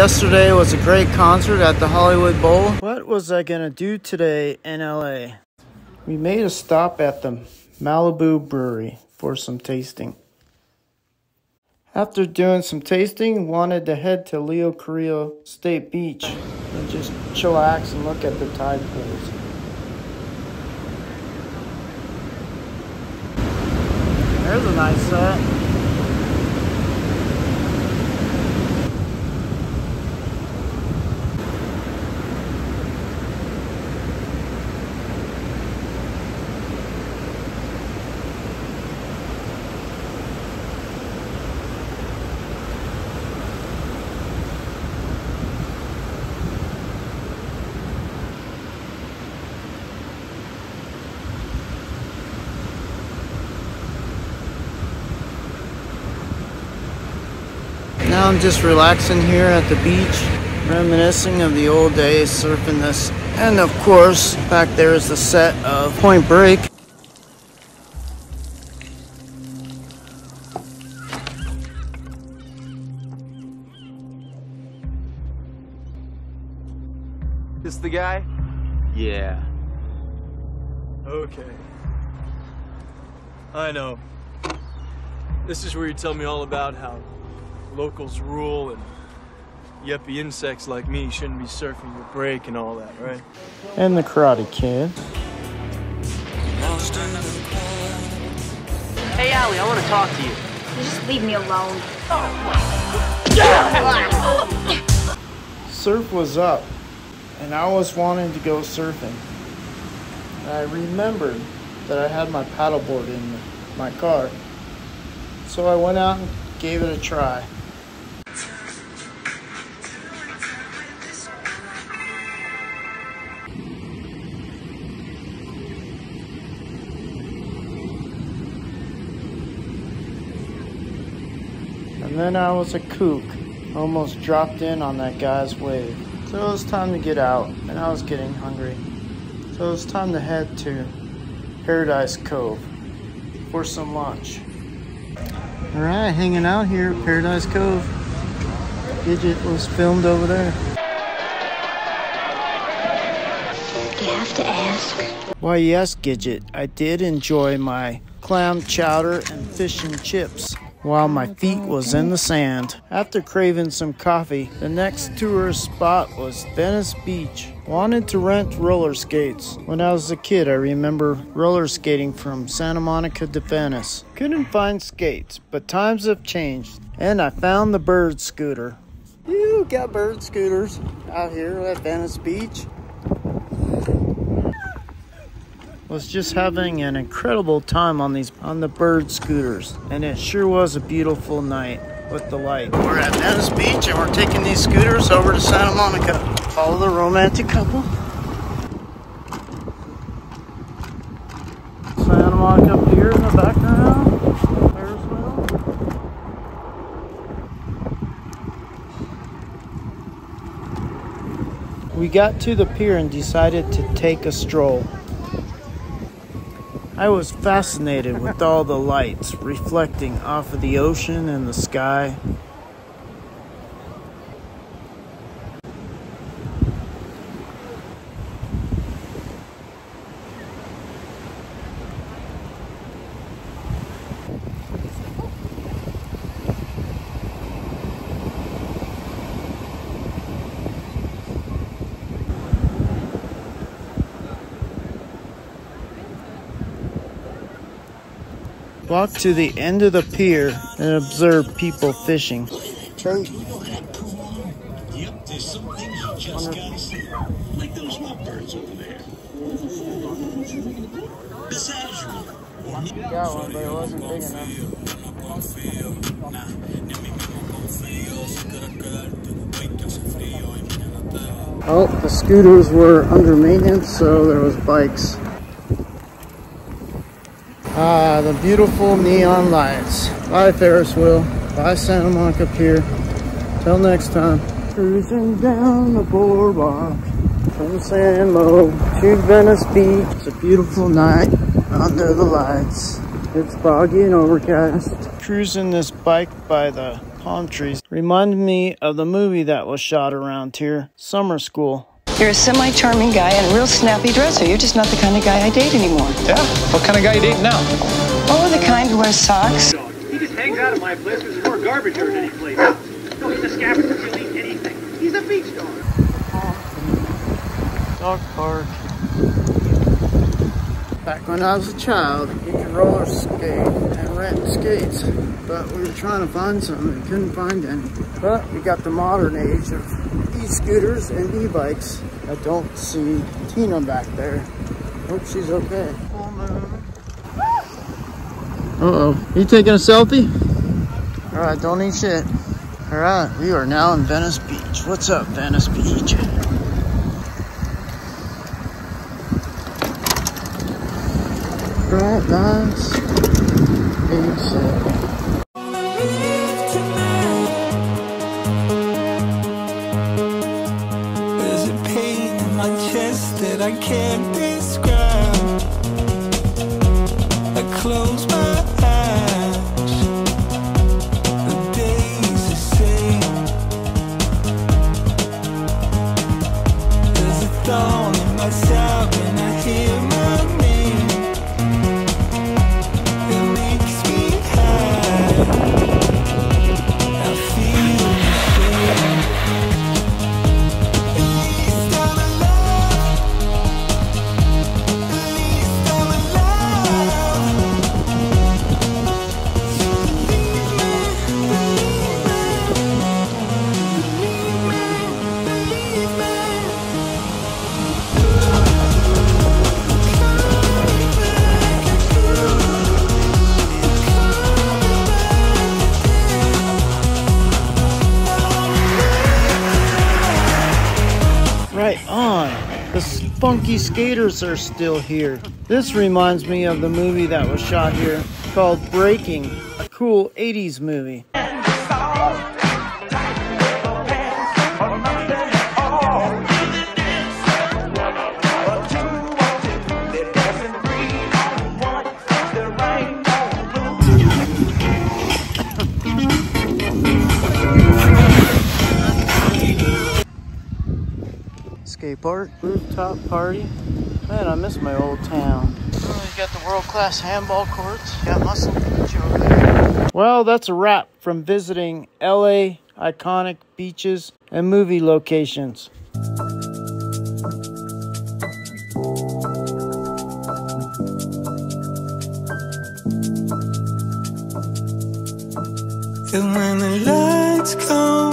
yesterday was a great concert at the Hollywood Bowl. What was I gonna do today in LA? We made a stop at the Malibu Brewery for some tasting. After doing some tasting, wanted to head to Leo Carrillo State Beach and just chillax and look at the tide pools. There's a nice set. Now I'm just relaxing here at the beach, reminiscing of the old days surfing this. And of course, back there is the set of Point Break. This the guy? Yeah. Okay. I know. This is where you tell me all about how locals rule and yuppie insects like me shouldn't be surfing your break and all that, right? And the Karate Kid. Hey, Ali, I want to talk to you. You just leave me alone. Surf was up, and I was wanting to go surfing. And I remembered that I had my paddleboard in my car. So I went out and gave it a try. And then I was a kook, almost dropped in on that guy's wave. So it was time to get out, and I was getting hungry. So it was time to head to Paradise Cove for some lunch. Alright, hanging out here at Paradise Cove. Gidget was filmed over there. You have to ask. Why, yes, Gidget, I did enjoy my clam chowder and fish and chips while my feet was in the sand. After craving some coffee, the next tourist spot was Venice Beach. Wanted to rent roller skates. When I was a kid, I remember roller skating from Santa Monica to Venice. Couldn't find skates, but times have changed, and I found the bird scooter. You got bird scooters out here at Venice Beach was just having an incredible time on these on the bird scooters. And it sure was a beautiful night with the light. We're at venice beach and we're taking these scooters over to santa monica. Follow the romantic couple? Santa monica pier in the background. Wheel. we got to the pier and decided to take a stroll I was fascinated with all the lights reflecting off of the ocean and the sky. Walk to the end of the pier and observe people fishing. Yep, there's some things you just gotta see. Like those lovebirds over there. Besides. Oh, the scooters were under maintenance, so there was bikes. Ah, the beautiful neon lights. Bye, Ferris wheel. Bye, Santa Monica Pier. Till next time. Cruising down the boardwalk from San Mo to Venice Beach. It's a beautiful night under the lights. It's foggy and overcast. Cruising this bike by the palm trees remind me of the movie that was shot around here, Summer School. You're a semi charming guy and a real snappy dresser. You're just not the kind of guy I date anymore. Yeah? What kind of guy you dating now? Oh, the kind who wears socks. He just hangs out at my place because there's more garbage here than any place. No, he's a scavenger. He'll eat anything. He's a beach dog. Dog park. Back when I was a child, you could roller skate and rent skates, but we were trying to find some and couldn't find any. But we got the modern age of e-scooters and e-bikes. I don't see Tina back there. Hope she's okay. Uh-oh. You taking a selfie? Alright, don't eat shit. Alright, we are now in Venice Beach. What's up, Venice Beach? Right, guys. Eight, that I can't describe. I close my eyes. The day's the same. There's a thorn in my side Right on. The funky skaters are still here. This reminds me of the movie that was shot here called Breakin', a cool 80s movie. Skate park, rooftop party. Man, I miss my old town. Oh, you got the world class handball courts. Got Muscle Beach over there. Well, that's a wrap from visiting LA iconic beaches and movie locations. And when the lights come